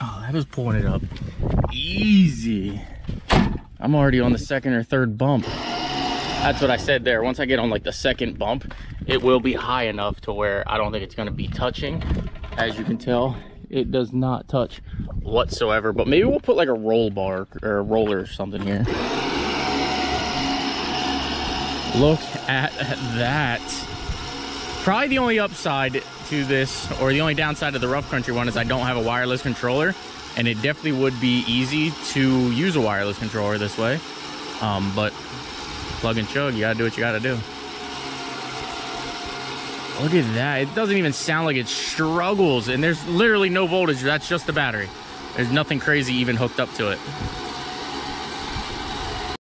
Oh, that was pulling it up. Easy. I'm already on the second or third bump. That's what I said there. Once I get on like the second bump, it will be high enough to where I don't think it's gonna be touching. As you can tell, it does not touch whatsoever. But maybe we'll put like a roll bar or a roller or something here. Look at that. Probably the only upside to this, or the only downside of the Rough Country one is I don't have a wireless controller. And it definitely would be easy to use a wireless controller this way. Um, but plug and chug, you gotta do what you gotta do. Look at that. It doesn't even sound like it struggles. And there's literally no voltage. That's just the battery. There's nothing crazy even hooked up to it.